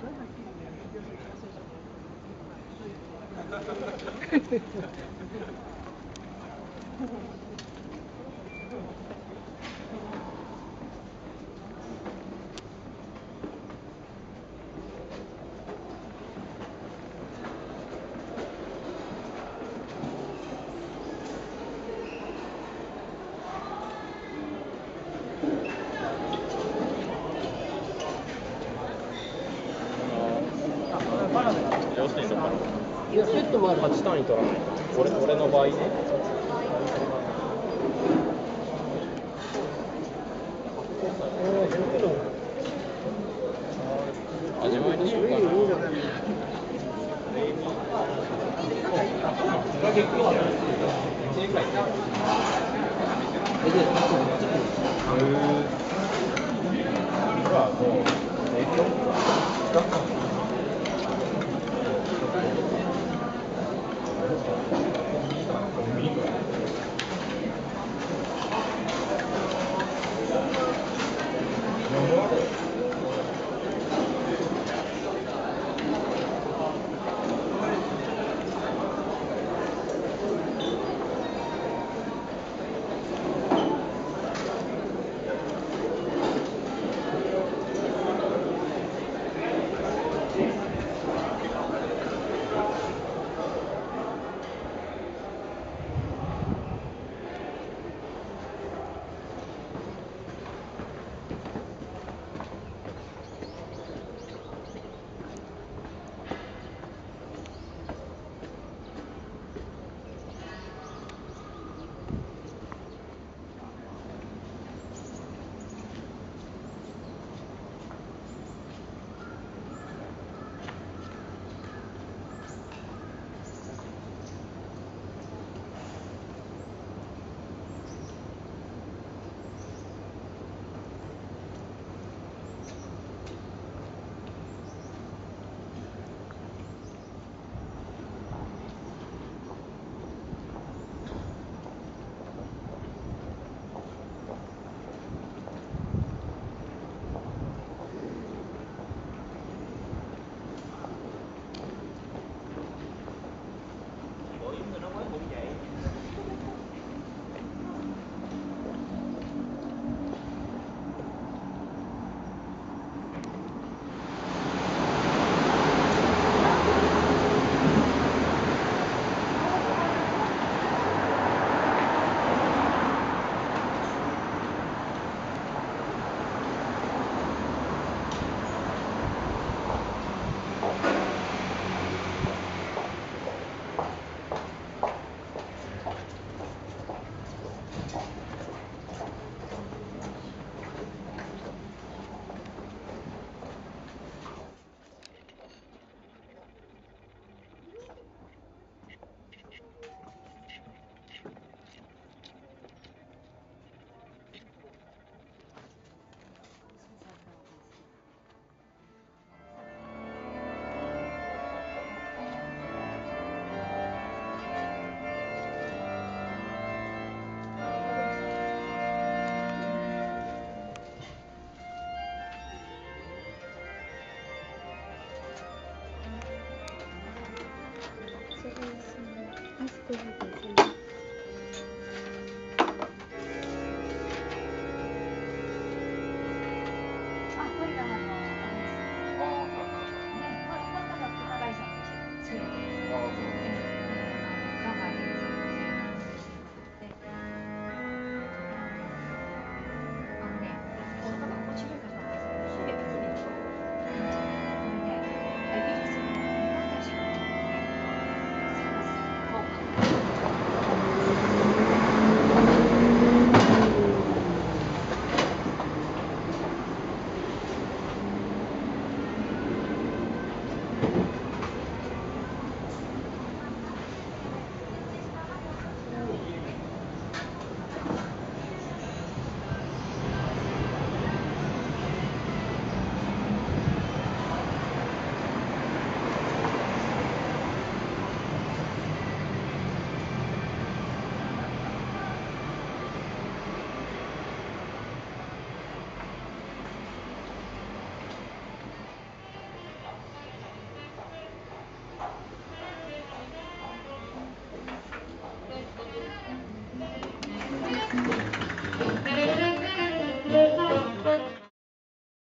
Thank you. 要するにだからいや、セットもある。8単位取らないと俺俺の場合ね味わいにしようかなあ、これだ。